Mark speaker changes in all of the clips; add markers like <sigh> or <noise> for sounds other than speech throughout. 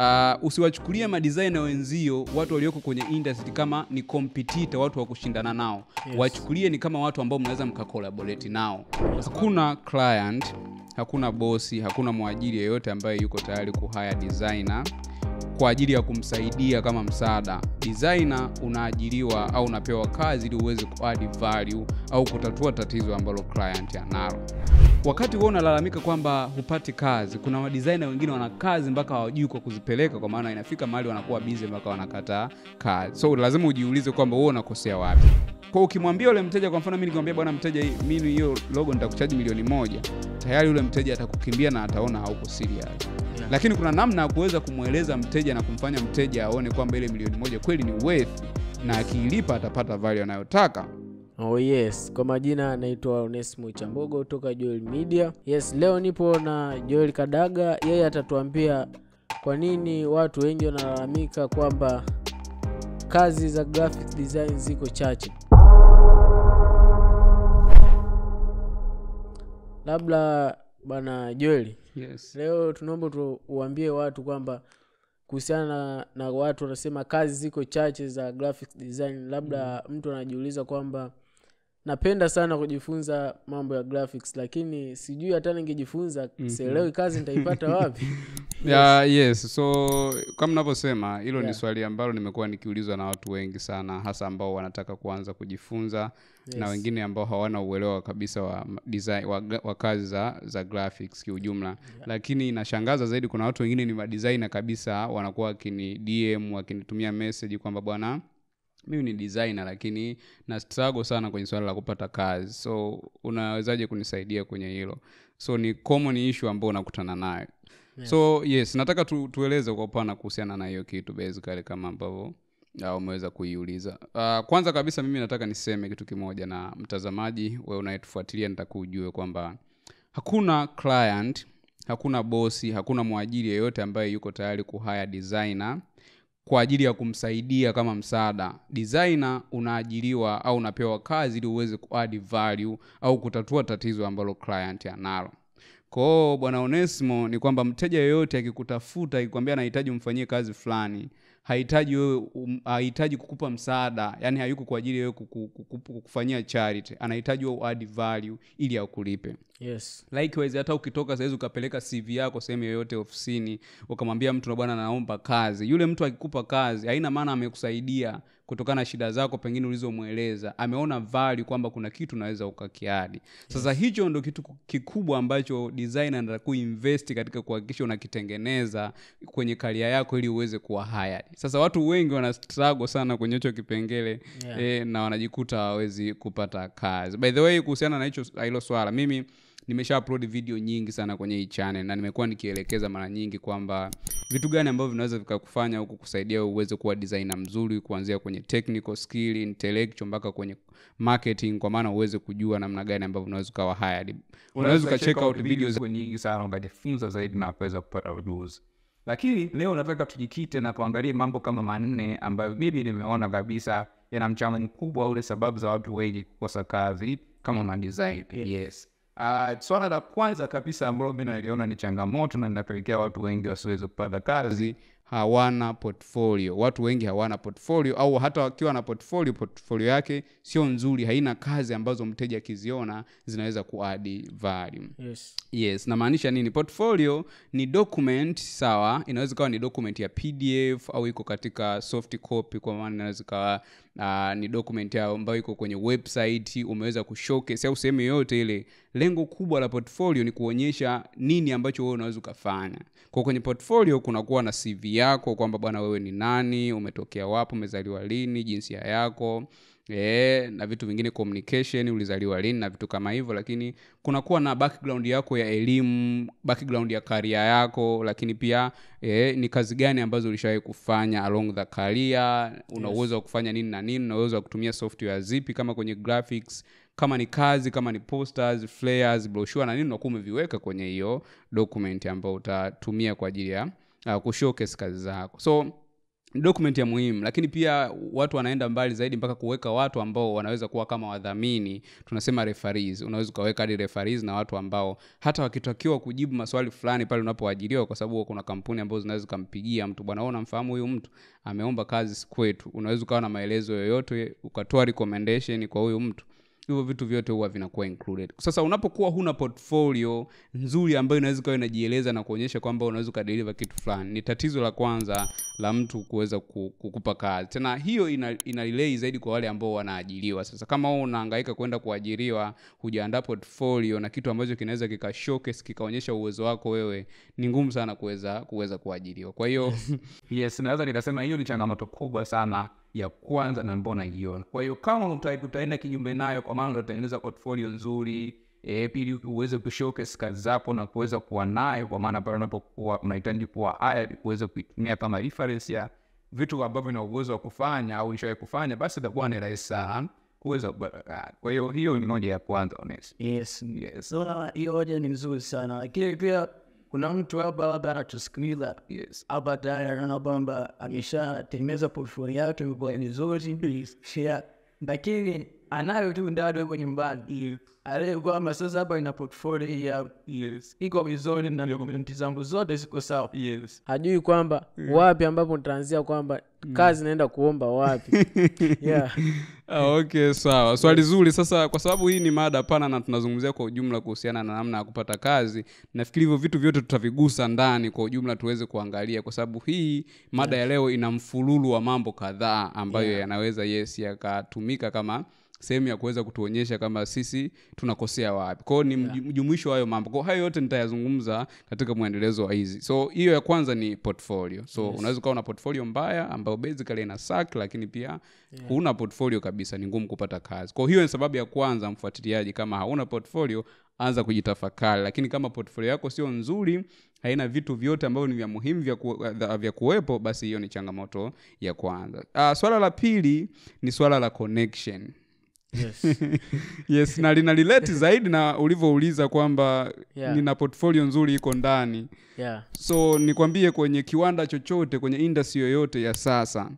Speaker 1: uh, usiwachukulie madesigner wenzio watu walioko kwenye industry kama ni competitor watu wa kushindana nao.
Speaker 2: Yes.
Speaker 1: wachukulie ni kama watu ambao mnaweza mkakolaborate nao. Hakuna client hakuna bosi hakuna mwajiri yeyote ambaye yuko tayari kuhaya designer kwa ajili ya kumsaidia kama msaada. Designer unaajiriwa au unapewa kazi ili uweze kuadd value au kutatua tatizo ambalo client analo. Wakati wewe unalalamika kwamba hupati kazi kuna madesigner wengine wana kazi mpaka hawajui kwa kuzipeleka kwa maana inafika mahali wanakuwa busy mpaka wanakata kazi. So lazima ujiulize kwamba wewe unakosea wapi kwa ukimwambia yule mteja kwa mfano mimi nikamwambia bwana mteja hii- mimi hiyo logo nitakuchaji milioni moja tayari yule mteja atakukimbia na ataona hauko serious
Speaker 2: Yeah.
Speaker 1: lakini kuna namna ya kuweza kumweleza mteja na kumfanya mteja aone kwamba ile milioni moja kweli ni worth na akiilipa atapata value anayotaka
Speaker 2: Oh yes, kwa majina naitwa Onesmo Chambogo toka Joel Media. Yes, leo nipo na Joel Kadaga, yeye atatuambia kwa nini watu wengi wanalalamika kwamba kazi za graphic design ziko chache. Labda bwana jweli
Speaker 1: yes.
Speaker 2: leo tunaomba tu uambie watu kwamba kuhusiana na, na watu wanasema kazi ziko chache za graphic design labda mtu anajiuliza kwamba napenda sana kujifunza mambo ya graphics lakini sijui hata ningejifunza mm-hmm. sielewi kazi nitaipata <laughs> wapi
Speaker 1: Yeah, yes so kama navyosema hilo
Speaker 2: Yeah.
Speaker 1: ni swali ambalo nimekuwa nikiulizwa na watu wengi sana hasa ambao wanataka kuanza kujifunza
Speaker 2: yes.
Speaker 1: na wengine ambao hawana uelewa kabisa wa, design, wa, wa kazi za, za graphics kiujumla yeah. lakini inashangaza zaidi kuna watu wengine ni madesigner kabisa wanakuwa wakini dm wakinitumia message kwamba bwana mimi ni designer lakini na struggle sana kwenye swala la kupata kazi. So unawezaje kunisaidia kwenye hilo? So ni common issue ambao unakutana nayo.
Speaker 2: Yes.
Speaker 1: so yes nataka tu, tueleze kwa upana kuhusiana na hiyo kitu basically kama ambavyo uh, umeweza kuiuliza. Uh, kwanza kabisa mimi nataka niseme kitu kimoja na mtazamaji we unayetufuatilia nataka ujue kwamba hakuna client hakuna bosi hakuna mwajiri yeyote ambaye yuko tayari kuhaya designer kwa ajili ya kumsaidia kama msaada. Designer unaajiriwa au unapewa kazi ili uweze kuadd value au kutatua tatizo ambalo client analo. Kwao bwana onesimo ni kwamba mteja yoyote akikutafuta akikwambia anahitaji umfanyie kazi fulani hahitaji wewe um, hahitaji kukupa msaada yani hayuko kwa ajili ya wewe kuku- kuku- kukufanyia charity. Anahitaji wewe add value ili akulipe.
Speaker 2: Yes.
Speaker 1: Likewise hata ukitoka saizi ukapeleka cv yako sehemu yoyote ofisini ukamwambia mtu na bwana naomba kazi. Yule mtu akikupa kazi haina maana amekusaidia kutokana na shida zako pengine ulizomweleza ameona value kwamba kuna kitu unaweza ukakiadi sasa hicho ndo kitu kikubwa ambacho designer anataka invest katika kuhakikisha unakitengeneza kwenye karia yako ili uweze kuwa hired. Sasa watu wengi wana struggle sana kwenye hicho kipengele
Speaker 2: Yeah.
Speaker 1: eh, na wanajikuta hawawezi kupata kazi. By the way kuhusiana na hicho hilo swala mimi nimesha upload video nyingi sana kwenye hii channel na nimekuwa nikielekeza mara nyingi kwamba vitu gani ambavyo vinaweza vikakufanya huku kusaidia uweze kuwa designer mzuri kuanzia kwenye technical skill intellectual mpaka kwenye marketing kwa maana uweze kujua namna gani ambavyo unaweza ukawa hired. Unaweza ukacheck out videos
Speaker 3: nyingi sana ukajifunza zaidi na kuweza kupata ujuzi lakini leo nataka tujikite na tuangalie mambo kama manne ambayo mimi nimeona kabisa yana mchango mkubwa ule sababu za watu wengi kukosa kazi kama madesign yes Uh, swala la kwanza kabisa ambalo mi naliona ni changamoto na linapelekea watu wengi wasiweze kupata kazi
Speaker 1: hawana portfolio. Watu wengi hawana portfolio au hata wakiwa na portfolio portfolio yake sio nzuri haina kazi ambazo mteja akiziona zinaweza kuadi value.
Speaker 2: Yes.
Speaker 1: Yes namaanisha nini? Portfolio ni document sawa. Inaweza ikawa ni document ya pdf au iko katika soft copy kwa maana inaweza ikawa uh, ni document ambayo iko kwenye website umeweza kushowcase au sehemu yoyote ile. Lengo kubwa la portfolio ni kuonyesha nini ambacho wewe unaweza ukafanya. Kwa kwenye portfolio kunakuwa na cv yako kwamba bwana wewe ni nani? Umetokea wapo umezaliwa lini? Jinsia yako e, na vitu vingine communication ulizaliwa lini na vitu kama hivyo lakini kunakuwa na background yako ya elimu background ya karia yako lakini pia e, ni kazi gani ambazo ulishawahi kufanya along the career una uwezo wa kufanya nini na nini una uwezo wa kutumia software zipi kama kwenye graphics kama ni kazi kama ni posters flyers brochure na nini unakuwa umeviweka kwenye hiyo document ambayo utatumia kwa ajili ya uh, kushowcase kazi zako. So document ya muhimu lakini pia watu wanaenda mbali zaidi mpaka kuweka watu ambao wanaweza kuwa kama wadhamini tunasema referees. Unaweza ukaweka hadi referees na watu ambao hata wakitakiwa kujibu maswali fulani pale unapoajiriwa kwa sababu kuna kampuni ambazo zinaweza zikampigia mtu bwana wewe unamfahamu huyu mtu? Ameomba kazi kwetu. Unaweza ukawa na maelezo yoyote ukatoa recommendation kwa huyu mtu hivyo vitu vyote huwa vinakuwa included. Sasa unapokuwa huna portfolio nzuri ambayo inaweza ikawa inajieleza na kuonyesha kwamba unaweza ukadeliva kitu fulani ni tatizo la kwanza la mtu kuweza kukupa kazi. Tena hiyo ina, ina relay zaidi kwa wale ambao wanaajiriwa. Sasa kama wewe unahangaika kwenda kuajiriwa hujaandaa portfolio na kitu ambacho kinaweza kika showcase kikaonyesha uwezo wako wewe ni ngumu sana kuweza kuweza kuajiriwa. Kwa hiyo <laughs>
Speaker 3: yes naweza nikasema hiyo ni changamoto kubwa sana ya kwanza na mbona naiona kwa hiyo kama uta- utaenda kinyume nayo kwa maana utatengeneza portfolio nzuri e, pili uweze kushowcase kazi zako na kuweza kuwa nayo kwa maana pale unapokuwa unahitaji kuwa haya kuweza kuitumia kama reference ya vitu ambavyo na uwezo wa kufanya au ishawahi kufanya basi itakuwa ni rahisi sana kuweza kupata kazi kwa hiyo hiyo ni moja ya kwanza honestly.
Speaker 4: yes.
Speaker 3: Yes.
Speaker 4: So hiyo hoja ni nzuri sana. Lakini pia kuna mtu hapa labda anatusikiliza hapa tayari anaona kwamba ameshatengeneza portfolio yake kwa vizuri lakini anayo tu ndani huko nyumbani. Kwamba sasa hapa ina portfolio ya
Speaker 3: yes
Speaker 4: iko vizuri na komenti zangu zote ziko sawa.
Speaker 3: Yes
Speaker 2: hajui kwamba wapi ambapo nitaanzia kwamba kazi naenda kuomba wapi. <laughs> Yeah.
Speaker 1: Ah, okay sawa. Swali zuri. Sasa kwa sababu hii ni mada pana na tunazungumzia kwa ujumla kuhusiana na namna ya kupata kazi nafikiri hivyo vitu vyote tutavigusa ndani kwa ujumla tuweze kuangalia kwa sababu hii mada ya leo ina mfululu wa mambo kadhaa ambayo yanaweza yes yakatumika kama sehemu ya kuweza kutuonyesha kama sisi tunakosea wapi. Kwao ni yeah. mjumuisho wa hayo mambo. Kwao hayo yote nitayazungumza katika mwendelezo wa hizi. So hiyo ya kwanza ni portfolio. So yes. unaweza ukawa na portfolio mbaya ambayo basically ina sak lakini pia yeah. huna portfolio kabisa ni ngumu kupata kazi. Kwao hiyo ni sababu ya kwanza mfuatiliaji kama hauna portfolio anza kujitafakari. Lakini kama portfolio yako sio nzuri haina vitu vyote ambavyo ni vya muhimu vya, ku, vya kuwepo basi hiyo ni changamoto ya kwanza. Uh, swala la pili ni swala la connection
Speaker 2: yes. <laughs>
Speaker 1: yes na lina relate zaidi na ulivyouliza kwamba
Speaker 2: Yeah.
Speaker 1: nina portfolio nzuri iko ndani
Speaker 2: yeah.
Speaker 1: so nikwambie kwenye kiwanda chochote kwenye industry yoyote ya sasa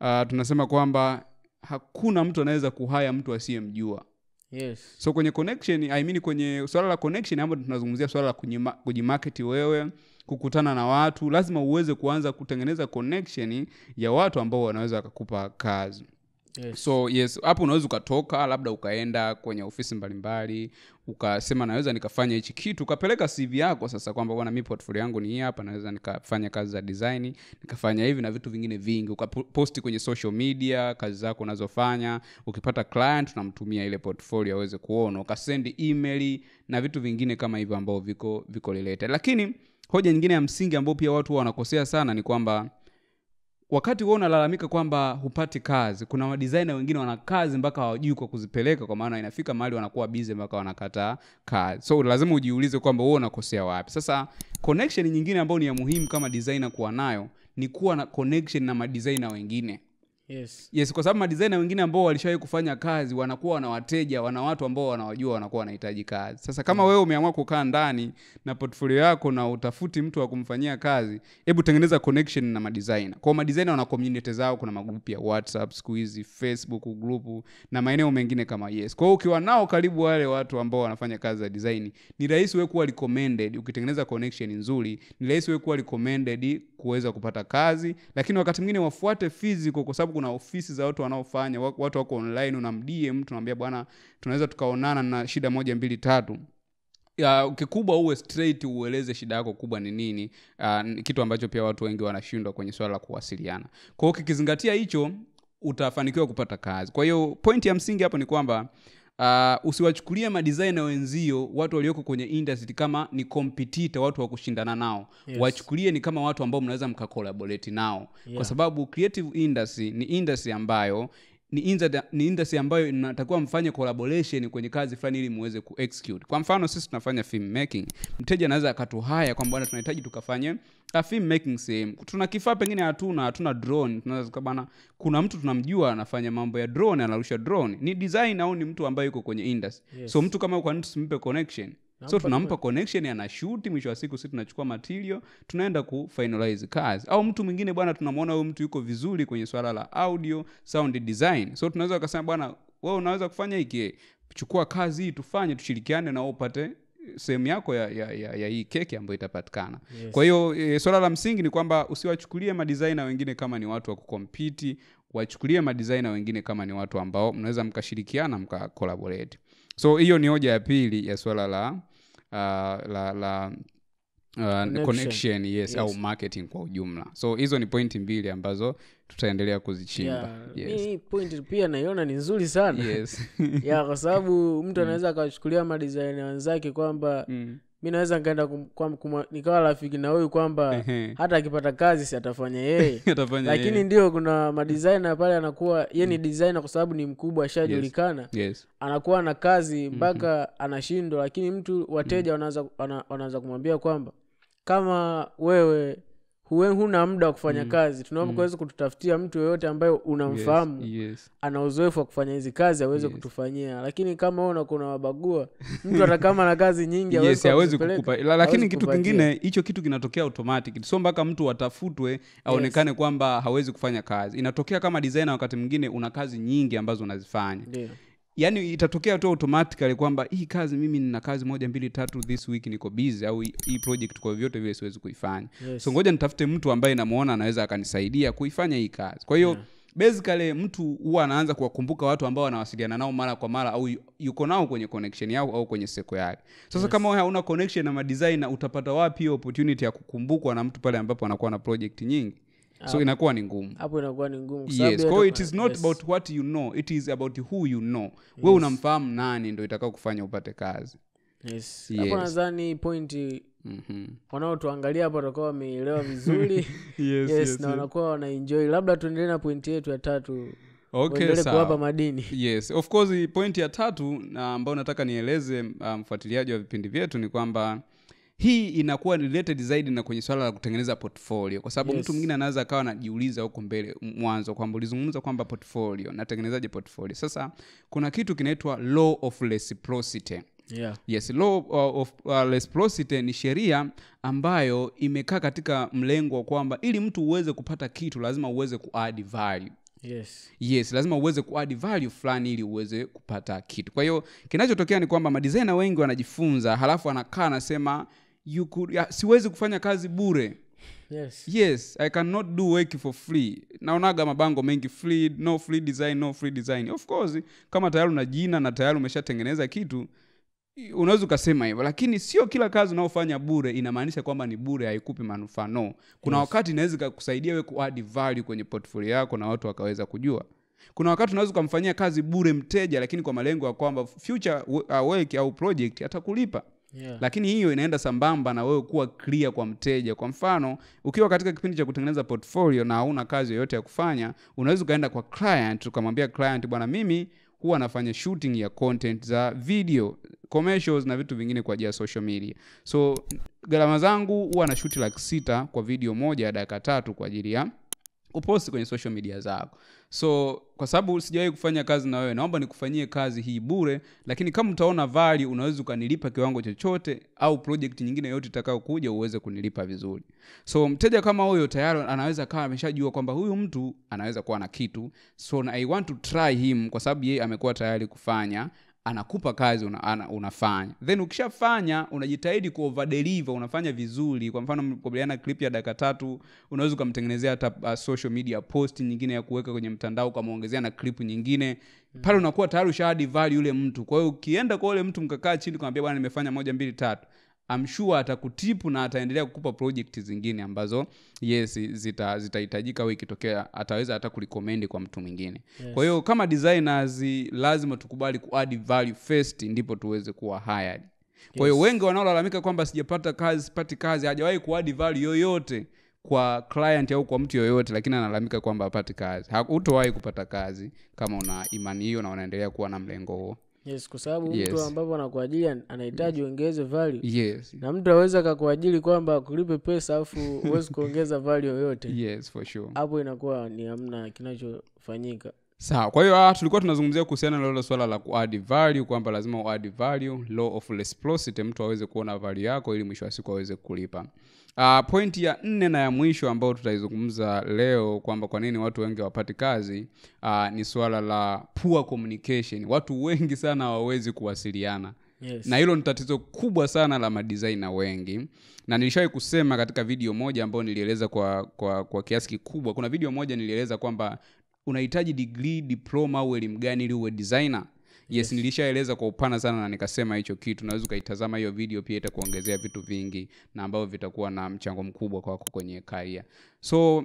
Speaker 1: uh, tunasema kwamba hakuna mtu anaweza kuhaya mtu asiyemjua
Speaker 2: yes.
Speaker 1: so kwenye connection I mean kwenye swala la connection ambapo tunazungumzia swala la kujimaketi kujimarket wewe kukutana na watu lazima uweze kuanza kutengeneza connection ya watu ambao wanaweza wakakupa kazi
Speaker 2: Yes.
Speaker 1: so yes hapo unaweza ukatoka labda ukaenda kwenye ofisi mbalimbali ukasema naweza nikafanya hichi kitu ukapeleka cv yako sasa kwamba bwana portfolio yangu ni hii hapa naweza nikafanya kazi za design nikafanya hivi na vitu vingine vingi ukaposti kwenye social media kazi zako unazofanya ukipata client unamtumia ile portfolio aweze kuona ukasendi email na vitu vingine kama hivyo ambao viko viko related lakini hoja nyingine ya msingi ambao pia watu wanakosea sana ni kwamba wakati wewe unalalamika kwamba hupati kazi kuna madesigner wengine wana kazi mpaka hawajui kwa kuzipeleka kwa maana inafika mahali wanakuwa busy mpaka wanakata kazi. So lazima ujiulize kwamba wewe unakosea wapi. Sasa connection nyingine ambayo ni ya muhimu kama designer kuwa nayo ni kuwa na connection na madesigner wengine
Speaker 2: yes.
Speaker 1: yes kwa sababu madesigner wengine ambao walishawahi kufanya kazi wanakuwa wana wateja wana watu ambao wanawajua wanakuwa wanahitaji kazi. Sasa kama wewe umeamua kukaa ndani na portfolio yako na utafuti mtu wa kumfanyia kazi hebu tengeneza connection na madesigner kwao madesigner wana community zao kuna magrupu ya whatsapp siku hizi facebook grupu na maeneo mengine kama yes. Kwa hiyo ukiwa nao karibu wale watu ambao wanafanya kazi za design ni rahisi wewe kuwa recommended ukitengeneza connection nzuri ni rahisi wewe kuwa recommended kuweza kupata kazi lakini wakati mwingine wafuate physical kwa sababu kuna ofisi za watu wanaofanya watu wako online unamdie mtu naambia bwana tunaweza tukaonana na shida moja mbili tatu. Ya kikubwa uwe straight ueleze shida yako kubwa ni nini uh, kitu ambacho pia watu wengi wanashindwa kwenye swala la kuwasiliana. Kwa hiyo kikizingatia hicho utafanikiwa kupata kazi. Kwa hiyo pointi ya msingi hapo ni kwamba uh, usiwachukulie madesigner wenzio watu walioko kwenye industry kama ni competitor watu wa kushindana nao
Speaker 2: Yes.
Speaker 1: wachukulie ni kama watu ambao mnaweza mkakolaboreti nao
Speaker 2: Yeah.
Speaker 1: kwa sababu creative industry ni industry ambayo ni industry, ni industry ambayo inatakiwa mfanye collaboration kwenye kazi fulani ili muweze kuexecute kwa mfano sisi tunafanya film making. Mteja anaweza akatuhaya kwamba bwana tunahitaji tukafanye a film making sehemu. Tuna kifaa pengine hatuna hatuna drone. Tunaweza bwana, kuna mtu tunamjua anafanya mambo ya drone anarusha drone. Ni design au ni mtu ambaye yuko kwenye industry.
Speaker 2: Yes.
Speaker 1: so mtu kama kwa mtu simpe connection so tunampa connection anashuti mwisho wa siku si tunachukua material tunaenda ku finalize kazi. Au mtu mwingine bwana tunamwona huyu mtu yuko vizuri kwenye swala la audio sound design. So tunaweza ukasema bwana wewe unaweza kufanya hiki? Eh, chukua kazi hii tufanye tushirikiane na upate sehemu yako ya, ya, ya, ya hii keki ambayo itapatikana.
Speaker 2: Yes.
Speaker 1: kwa hiyo e, swala la msingi ni kwamba usiwachukulie madisaina wengine kama ni watu wa kukompiti wachukulie madisaina wengine kama ni watu ambao mnaweza mkashirikiana mka collaborate. So hiyo ni hoja ya pili ya swala la uh, la la Uh, connection.
Speaker 2: Connection.
Speaker 1: yes,
Speaker 2: Yes.
Speaker 1: au marketing kwa ujumla so hizo ni pointi mbili ambazo tutaendelea kuzichimba
Speaker 2: Yeah,
Speaker 1: yes.
Speaker 2: mi point pia naiona ni nzuri sana
Speaker 1: yes. <laughs>
Speaker 2: ya kwa sababu mtu anaweza akawachukulia madisaini wenzake kwamba
Speaker 1: Mm.
Speaker 2: Mi naweza nikaenda kuma- nikawa rafiki na huyu kwamba hata akipata kazi si atafanya yeye <laughs> lakini ndio kuna madesigner pale anakuwa ye ni designer kwa sababu ni mkubwa ashajulikana
Speaker 1: yes. yes.
Speaker 2: anakuwa na kazi mpaka mm-hmm. anashindwa lakini mtu wateja mm-hmm. wanaanza kumwambia kwamba kama wewe huwe huna muda wa kufanya mm. kazi tunaomba kuweza kututafutia mtu yoyote ambaye unamfahamu
Speaker 1: yes. yes.
Speaker 2: ana uzoefu wa kufanya hizi kazi aweze
Speaker 1: Yes.
Speaker 2: kutufanyia lakini kama huo unakuwa unawabagua mtu atakama na kazi nyingi <laughs>
Speaker 1: yes
Speaker 2: awezi
Speaker 1: kukupa la, lakini kitu kingine hicho kitu kinatokea automatic sio mpaka mtu atafutwe aonekane yes. kwamba hawezi kufanya kazi inatokea kama designer wakati mwingine una kazi nyingi ambazo unazifanya
Speaker 2: ndio
Speaker 1: yaani itatokea tu automatically kwamba hii kazi mimi nina kazi moja mbili tatu this week niko busy au hii project kwa vyote vile siwezi kuifanya
Speaker 2: Yes.
Speaker 1: so ngoja nitafute mtu ambaye namuona anaweza akanisaidia kuifanya hii kazi kwa hiyo
Speaker 2: Yeah.
Speaker 1: basically mtu huwa anaanza kuwakumbuka watu ambao anawasiliana nao mara kwa mara au yu- yuko nao kwenye connection yao au kwenye seko yake sasa
Speaker 2: Yes.
Speaker 1: kama wewe hauna connection na madesigner utapata wapi hiyo opportunity ya kukumbukwa na mtu pale ambapo anakuwa na project nyingi so inakuwa ni ngumu
Speaker 2: hapo inakuwa ni ngumu
Speaker 1: yes
Speaker 2: hata-
Speaker 1: it is not
Speaker 2: yes.
Speaker 1: about what you know it is about who you know we unamfahamu nani ndo itakao kufanya upate kazi
Speaker 2: yes.
Speaker 1: Yes.
Speaker 2: hapo nadhani pointi
Speaker 1: mm-hmm.
Speaker 2: wanaotuangalia hapo watakuwa wameelewa vizuri <laughs>
Speaker 1: yes,
Speaker 2: yes,
Speaker 1: yes,
Speaker 2: na
Speaker 1: yes.
Speaker 2: wanakuwa wanaenjoy labda tuendelee na pointi yetu ya tatu
Speaker 1: okay
Speaker 2: kuwapa madini
Speaker 1: yes of course point ya tatu ambayo nataka nieleze mfuatiliaji um, wa vipindi vyetu ni kwamba hii inakuwa related zaidi na kwenye swala la kutengeneza portfolio kwa sababu
Speaker 2: Yes.
Speaker 1: mtu mwingine anaweza akawa anajiuliza huko mbele mwanzo kwamba ulizungumza kwamba portfolio natengenezaje portfolio sasa kuna kitu kinaitwa law of reciprocity
Speaker 2: yeah.
Speaker 1: yes law of uh, reciprocity ni sheria ambayo imekaa katika mlengo wa kwamba ili mtu uweze kupata kitu lazima uweze kuadd value
Speaker 2: yes.
Speaker 1: yes lazima uweze kuadd value fulani ili uweze kupata kitu kwa hiyo kinachotokea ni kwamba madizaina wengi wanajifunza halafu anakaa anasema you could, ya, siwezi kufanya kazi bure.
Speaker 2: Yes.
Speaker 1: yes i cannot do work for free. Naonaga mabango mengi free no free design no free design. Of course kama tayari una jina na tayari umeshatengeneza kitu unaweza ukasema hivyo. Lakini sio kila kazi unaofanya bure inamaanisha kwamba ni bure haikupi manufaa. No. Kuna
Speaker 2: Yes.
Speaker 1: wakati inaweza ikakusaidia we kuadi value kwenye portfolio yako na watu wakaweza kujua. Kuna wakati unaweza ukamfanyia kazi bure mteja lakini kwa malengo ya kwamba future uh, work au project atakulipa
Speaker 2: Yeah.
Speaker 1: lakini hiyo inaenda sambamba na wewe kuwa clear kwa mteja. Kwa mfano ukiwa katika kipindi cha kutengeneza portfolio na hauna kazi yoyote ya kufanya unaweza ukaenda kwa client ukamwambia client bwana mimi huwa nafanya shooting ya content za video commercials na vitu vingine kwa ajili ya social media. So gharama zangu huwa na shuti laki sita kwa video moja ya dakika tatu kwa ajili ya uposti kwenye social media zako so kwa sababu sijawahi kufanya kazi na wewe naomba nikufanyie kazi hii bure lakini kama utaona value unaweza ukanilipa kiwango chochote au project nyingine yoyote itakayokuja uweze kunilipa vizuri. So mteja kama huyo tayari anaweza kawa ameshajua kwamba huyu mtu anaweza kuwa na kitu. So na i want to try him kwa sababu yeye amekuwa tayari kufanya anakupa kazi una, ana, unafanya. Then ukishafanya unajitahidi kuoverdeliver unafanya vizuri. Kwa mfano mkubaliana clip ya dakika tatu unaweza ukamtengenezea hata uh, social media post nyingine ya kuweka kwenye mtandao ukamwongezea na clip nyingine. Pale unakuwa tayari ushahadi value yule mtu. Kwa hiyo ukienda kwa yule mtu mkakaa chini kumwambia bwana nimefanya moja mbili tatu I'm sure atakutipu na ataendelea kukupa project zingine ambazo yes zita- zitahitajika au ikitokea ataweza hata kurecommend kwa mtu mwingine
Speaker 2: Yes.
Speaker 1: kwa hiyo kama designers lazima tukubali kuadd value first ndipo tuweze kuwa hired kwa hiyo
Speaker 2: Yes.
Speaker 1: wengi wanaolalamika kwamba sijapata kazi sipati kazi hajawahi kuadi value yoyote kwa client au kwa mtu yoyote lakini analalamika kwamba apati kazi hutowahi kupata kazi kama una imani hiyo na unaendelea kuwa na mlengo huo
Speaker 2: yes kwa sababu
Speaker 1: yes.
Speaker 2: mtu ambapo anakuajili an- anahitaji uongeze value.
Speaker 1: Yes.
Speaker 2: Na mtu aweza akakuajili kwamba kulipe pesa alafu <laughs> huwezi kuongeza value yoyote.
Speaker 1: Yes for sure.
Speaker 2: Hapo inakuwa ni hamna kinachofanyika
Speaker 1: sawa kwa hiyo ah, tulikuwa tunazungumzia kuhusiana na lilo swala la kuadd value kwamba lazima uadd value law of reciprocity mtu aweze kuona value yako ili mwisho wa siku aweze kulipa. Uh, pointi ya nne na ya mwisho ambayo tutaizungumza leo kwamba kwa nini watu wengi hawapati kazi uh, ni swala la poor communication. Watu wengi sana hawawezi kuwasiliana.
Speaker 2: Yes.
Speaker 1: na hilo ni tatizo kubwa sana la madisaina wengi. Na nilishawai kusema katika video moja ambayo nilieleza kwa, kwa, kwa kiasi kikubwa. Kuna video moja nilieleza kwamba unahitaji degree diploma au elimu gani ili uwe designer? Yes, yes. nilishaeleza kwa upana sana na nikasema hicho kitu. Naweza ukaitazama hiyo video pia itakuongezea vitu vingi na ambavyo vitakuwa na mchango mkubwa kwako kwenye karia so uh,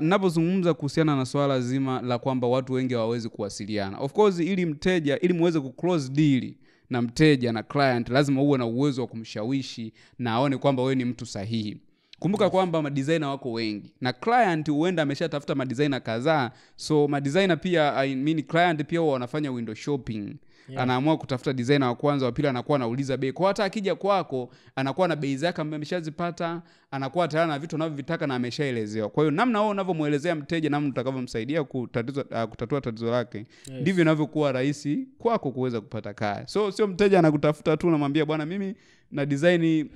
Speaker 1: napozungumza kuhusiana na swala zima la kwamba watu wengi hawawezi kuwasiliana. Of course ili mteja ili muweze kuclose deal na mteja na client lazima uwe na uwezo wa kumshawishi na aone kwamba wewe ni mtu sahihi kumbuka kwamba madisaina wako wengi. Na client huenda ameshatafuta madisaina kadhaa. So madisaina pia I mean, client pia huwa wanafanya window shopping.
Speaker 2: Yeah.
Speaker 1: anaamua kutafuta designer wa kwanza wa pili anakuwa anauliza bei. Kwa hata akija kwako anakuwa na bei zake ambaye ameshazipata anakuwa tayari na vitu anavyovitaka na ameshaelezewa. Kwa hiyo namna wao unavyomwelezea mteja namna utakavyomsaidia kutatizo, uh, kutatua tatizo lake
Speaker 2: Yes.
Speaker 1: ndivyo inavyokuwa rahisi kwako kuweza kupata kaya. So sio mteja anakutafuta tu unamwambia bwana mimi na design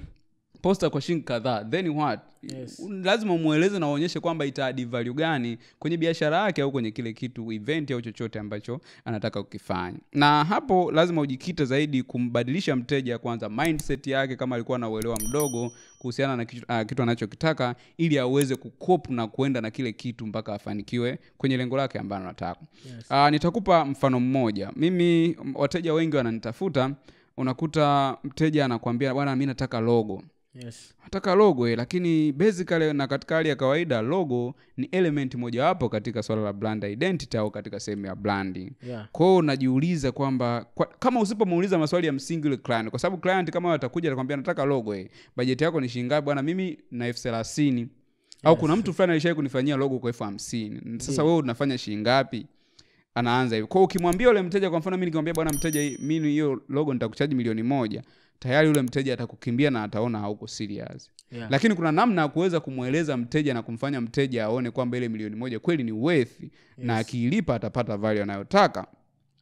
Speaker 1: posta kwa shilingi kadhaa then what?
Speaker 2: Yes.
Speaker 1: lazima umweleze na uonyeshe kwamba itaadi value gani kwenye biashara yake au kwenye kile kitu event au chochote ambacho anataka kukifanya. Na hapo lazima ujikite zaidi kumbadilisha mteja kwanza mindset yake kama alikuwa na uelewa mdogo kuhusiana na kitu, uh, kitu anachokitaka ili aweze kukop na kuenda na kile kitu mpaka afanikiwe kwenye lengo lake ambalo anataka.
Speaker 2: Yes.
Speaker 1: uh, nitakupa mfano mmoja. Mimi wateja wengi wananitafuta unakuta mteja anakwambia bwana mi nataka logo
Speaker 2: Yes.
Speaker 1: nataka logo eh, lakini basically na katika hali ya kawaida logo ni element mojawapo katika swala la brand identity au katika sehemu ya branding.
Speaker 2: Yeah.
Speaker 1: kwao unajiuliza kwamba kwa, kama usipomuuliza maswali ya msingi ule client kwa sababu client kama atakuja atakwambia nataka logo eh, bajeti yako ni shingapi bwana mimi na elfu thelathini. Au kuna mtu fulani alishai kunifanyia logo kwa elfu hamsini. Sasa wewe unafanya shingapi anaanza hivyo kwao ukimwambia yule mteja kwa mfano mi nikimwambia bwana mteja mi mimi hiyo logo nitakuchaji milioni moja tayari yule mteja atakukimbia na ataona hauko serious
Speaker 2: Yeah.
Speaker 1: lakini kuna namna ya kuweza kumweleza mteja na kumfanya mteja aone kwamba ile milioni moja kweli ni worth yes. na akiilipa atapata value anayotaka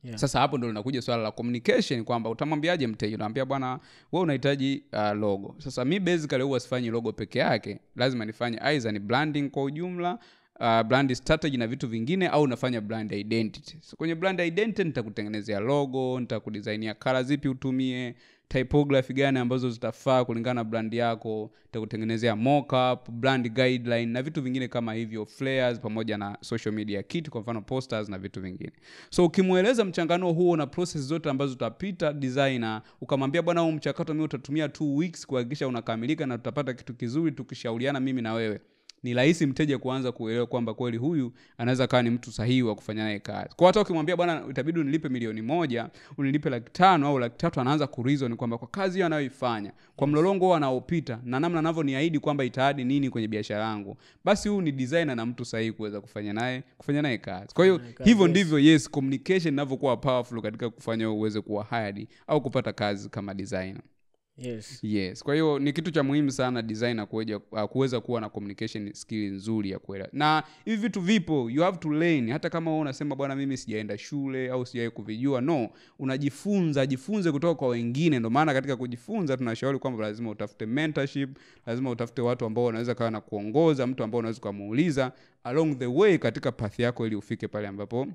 Speaker 2: Yeah.
Speaker 1: sasa hapo ndo linakuja swala la communication kwamba utamwambiaje mteja unaambia bwana we unahitaji uh, logo sasa mi basically huwa sifanyi logo peke yake lazima nifanye either ni branding kwa ujumla uh, brand strategy na vitu vingine au unafanya brand identity so kwenye brand identity nitakutengenezea logo nitakudesignia kala zipi utumie typography gani ambazo zitafaa kulingana na brand yako takutengenezea mockup brand guideline na vitu vingine kama hivyo flares pamoja na social media kit kwa mfano posters na vitu vingine. So ukimweleza mchanganuo huo na process zote ambazo utapita designer ukamwambia bwana huu mchakato mimi utatumia two weeks kuhakikisha unakamilika na tutapata kitu kizuri tukishauriana mimi na wewe ni rahisi mteja kuanza kuelewa kwamba kweli huyu anaweza kawa ni mtu sahihi wa kufanya naye kazi. Kwa hata ukimwambia bwana itabidi unilipe milioni moja unilipe laki tano au laki tatu anaanza kurizon kwamba kwa kazi hiyo anayoifanya kwa mlolongo huo anaopita na namna anavyoniahidi kwamba itaadi nini kwenye biashara yangu basi huyu ni designer na mtu sahihi kuweza kufanya naye kufanya naye kazi. Kwa hiyo hivyo
Speaker 2: yes.
Speaker 1: ndivyo yes communication inavyokuwa powerful katika kufanya uweze kuwa hired au kupata kazi kama designer
Speaker 2: Yes.
Speaker 1: yes. Kwa hiyo ni kitu cha muhimu sana designer kuweja, uh, kuweza kuwa na communication skill nzuri ya kuelewa. Na hivi vitu vipo you have to learn. Hata kama wewe unasema bwana mimi sijaenda shule au sijawahi kuvijua. No unajifunza jifunze kutoka kwa wengine. Ndio maana katika kujifunza tunashauri kwamba lazima utafute mentorship lazima utafute watu ambao wanaweza kawa na kuongoza mtu ambao unaweza ukamuuliza along the way katika path yako ili ufike pale ambapo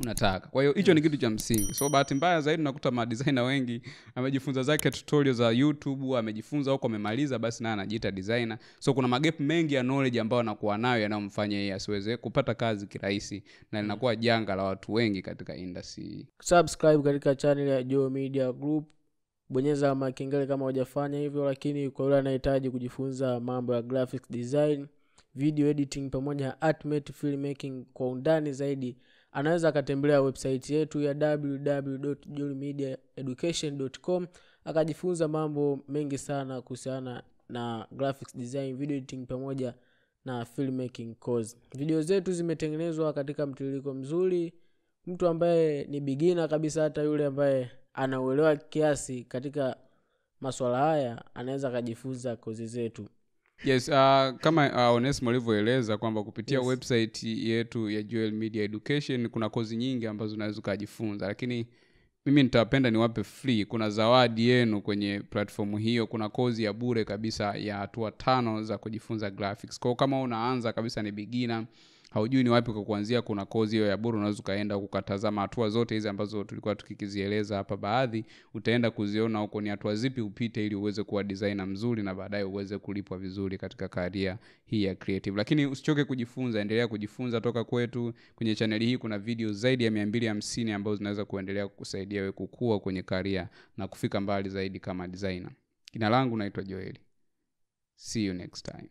Speaker 1: unataka. Kwa hiyo hicho yes. ni kitu cha msingi. So bahati mbaya zaidi unakuta madisaina wengi amejifunza zake tutorial za youtube amejifunza huko amemaliza basi naye anajiita designer. So kuna magep mengi ya knowledge ambayo anakuwa nayo yanayomfanya yeye asiweze kupata kazi kirahisi na linakuwa janga la watu wengi katika industry.
Speaker 2: Subscribe katika channel ya Joe Media Group. Bonyeza makengele kama hujafanya hivyo lakini kwa yule anahitaji kujifunza mambo ya graphic design video editing pamoja na filmmaking kwa undani zaidi anaweza akatembelea website yetu ya www.jolmediaeducation.com akajifunza mambo mengi sana kuhusiana na graphics design video editing pamoja na filmmaking course. Video zetu zimetengenezwa katika mtiririko mzuri. Mtu ambaye ni bigina kabisa hata yule ambaye anauelewa kiasi katika maswala haya anaweza akajifunza kozi zetu
Speaker 1: yes uh, kama uh, onesmo alivyoeleza kwamba kupitia
Speaker 2: Yes.
Speaker 1: website yetu ya Joel media education kuna kozi nyingi ambazo unaweza ukajifunza lakini mimi nitapenda niwape free kuna zawadi yenu kwenye platform hiyo kuna kozi ya bure kabisa ya hatua tano za kujifunza graphics kwao kama unaanza kabisa ni beginner haujui ni wapi kwa kuanzia kuna kozi hiyo ya bure unaweza ukaenda ukatazama hatua zote hizi ambazo tulikuwa tukikizieleza hapa baadhi. Utaenda kuziona huko ni hatua zipi upite ili uweze kuwa designer mzuri na baadaye uweze kulipwa vizuri katika karia hii ya creative. Lakini usichoke kujifunza endelea kujifunza toka kwetu. Kwenye chaneli hii kuna video zaidi ya mia mbili hamsini ambazo zinaweza kuendelea kukusaidia wewe kukua kwenye karia na kufika mbali zaidi kama designer. Jina langu naitwa joeli. See you next time